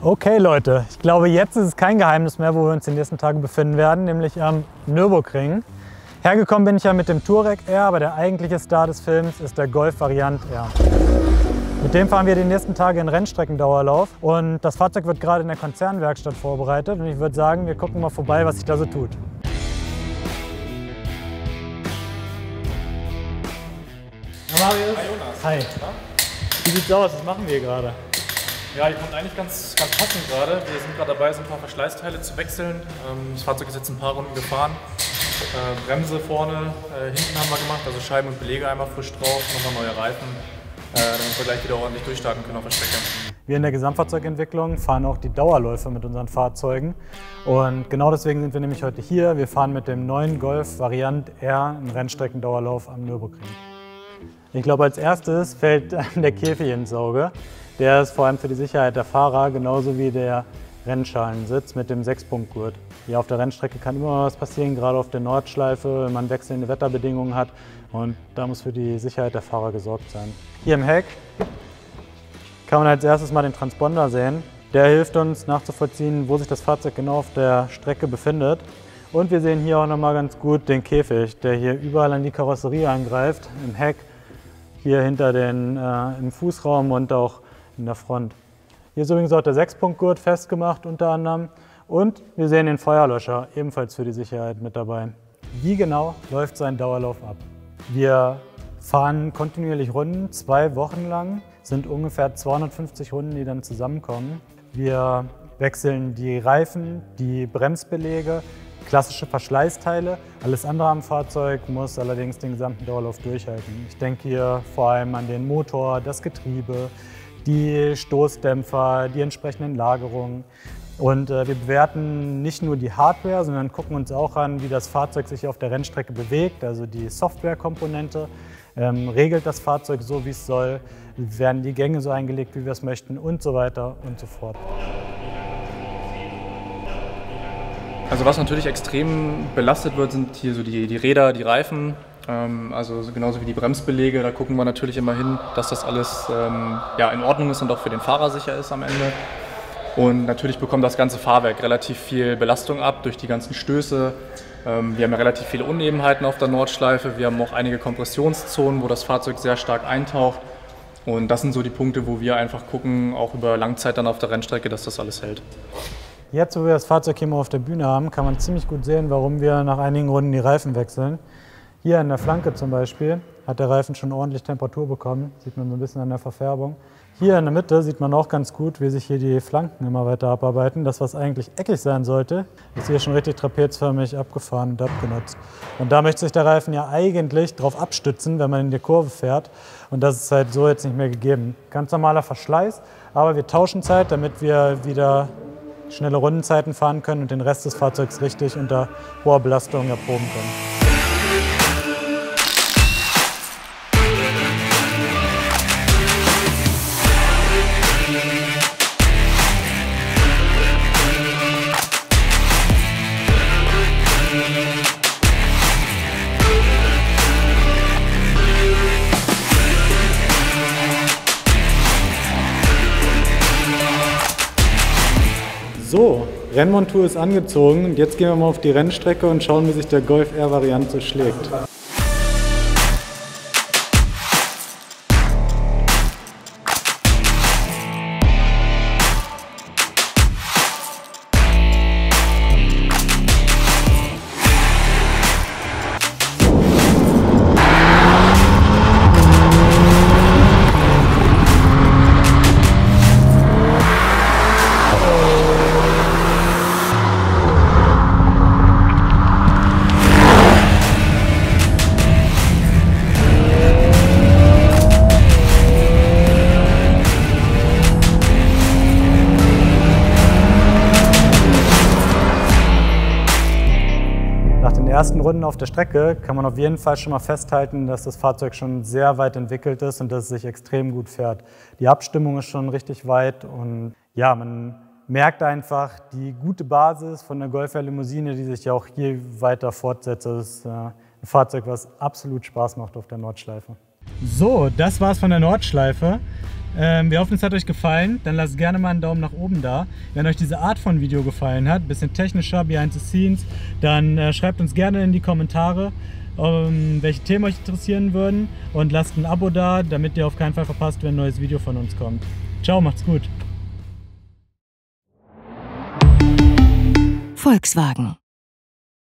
Okay Leute, ich glaube jetzt ist es kein Geheimnis mehr, wo wir uns die nächsten Tage befinden werden, nämlich am Nürburgring. Hergekommen bin ich ja mit dem Touareg R, aber der eigentliche Star des Films ist der Golf Variant R. Mit dem fahren wir die nächsten Tage in Rennstreckendauerlauf und das Fahrzeug wird gerade in der Konzernwerkstatt vorbereitet und ich würde sagen, wir gucken mal vorbei, was sich da so tut. Ja, Marius. Hi Jonas. Hi. Wie sieht's aus? Was machen wir gerade? Ja, die kommt eigentlich ganz, ganz passend gerade. Wir sind gerade dabei, so ein paar Verschleißteile zu wechseln. Ähm, Das Fahrzeug ist jetzt ein paar Runden gefahren. Äh, Bremse vorne, äh, hinten haben wir gemacht, also Scheiben und Belege einmal frisch drauf, nochmal neue Reifen, äh, damit wir gleich wieder ordentlich durchstarten können auf der Strecke. Wir in der Gesamtfahrzeugentwicklung fahren auch die Dauerläufe mit unseren Fahrzeugen. Und genau deswegen sind wir nämlich heute hier. Wir fahren mit dem neuen Golf Variant R einen Rennstreckendauerlauf am Nürburgring. Ich glaube, als erstes fällt einem der Käfig ins Auge. Der ist vor allem für die Sicherheit der Fahrer, genauso wie der Rennschalensitz mit dem Sechspunktgurt. Hier auf der Rennstrecke kann immer was passieren, gerade auf der Nordschleife, wenn man wechselnde Wetterbedingungen hat. Und da muss für die Sicherheit der Fahrer gesorgt sein. Hier im Heck kann man als erstes mal den Transponder sehen. Der hilft uns nachzuvollziehen, wo sich das Fahrzeug genau auf der Strecke befindet. Und wir sehen hier auch nochmal ganz gut den Käfig, der hier überall an die Karosserie angreift, im Heck, hier hinter den, äh, im Fußraum und auch in der Front. Hier ist übrigens auch der Sechspunktgurt festgemacht unter anderem. Und wir sehen den Feuerlöscher, ebenfalls für die Sicherheit mit dabei. Wie genau läuft sein Dauerlauf ab? Wir fahren kontinuierlich Runden, zwei Wochen lang, sind ungefähr 250 Runden, die dann zusammenkommen. Wir wechseln die Reifen, die Bremsbelege, klassische Verschleißteile. Alles andere am Fahrzeug muss allerdings den gesamten Dauerlauf durchhalten. Ich denke hier vor allem an den Motor, das Getriebe, die Stoßdämpfer, die entsprechenden Lagerungen. Und äh, wir bewerten nicht nur die Hardware, sondern gucken uns auch an, wie das Fahrzeug sich auf der Rennstrecke bewegt, also die Softwarekomponente. Ähm, regelt das Fahrzeug so, wie es soll? Werden die Gänge so eingelegt, wie wir es möchten und so weiter und so fort. Also was natürlich extrem belastet wird, sind hier so die, die Räder, die Reifen, ähm, also so genauso wie die Bremsbelege. Da gucken wir natürlich immer hin, dass das alles ähm, ja, in Ordnung ist und auch für den Fahrer sicher ist am Ende. Und natürlich bekommt das ganze Fahrwerk relativ viel Belastung ab durch die ganzen Stöße. Ähm, wir haben ja relativ viele Unebenheiten auf der Nordschleife. Wir haben auch einige Kompressionszonen, wo das Fahrzeug sehr stark eintaucht. Und das sind so die Punkte, wo wir einfach gucken, auch über Langzeit dann auf der Rennstrecke, dass das alles hält. Jetzt, wo wir das Fahrzeug hier mal auf der Bühne haben, kann man ziemlich gut sehen, warum wir nach einigen Runden die Reifen wechseln. Hier an der Flanke zum Beispiel hat der Reifen schon ordentlich Temperatur bekommen, sieht man so ein bisschen an der Verfärbung. Hier in der Mitte sieht man auch ganz gut, wie sich hier die Flanken immer weiter abarbeiten. Das, was eigentlich eckig sein sollte, ist hier schon richtig trapezförmig abgefahren und abgenutzt. Und da möchte sich der Reifen ja eigentlich drauf abstützen, wenn man in die Kurve fährt. Und das ist halt so jetzt nicht mehr gegeben. Ganz normaler Verschleiß, aber wir tauschen Zeit, damit wir wieder schnelle Rundenzeiten fahren können und den Rest des Fahrzeugs richtig unter hoher Belastung erproben können. So, Rennmontur ist angezogen jetzt gehen wir mal auf die Rennstrecke und schauen, wie sich der Golf R Variante schlägt. Ersten Runden auf der Strecke kann man auf jeden Fall schon mal festhalten, dass das Fahrzeug schon sehr weit entwickelt ist und dass es sich extrem gut fährt. Die Abstimmung ist schon richtig weit und ja, man merkt einfach die gute Basis von der Golfer Limousine, die sich ja auch hier weiter fortsetzt. Das ist äh, ein Fahrzeug, was absolut Spaß macht auf der Nordschleife. So, das war's von der Nordschleife. Ähm, wir hoffen, es hat euch gefallen. Dann lasst gerne mal einen Daumen nach oben da. Wenn euch diese Art von Video gefallen hat, bisschen technischer, behind the scenes, dann äh, schreibt uns gerne in die Kommentare, ähm, welche Themen euch interessieren würden. Und lasst ein Abo da, damit ihr auf keinen Fall verpasst, wenn ein neues Video von uns kommt. Ciao, macht's gut. Volkswagen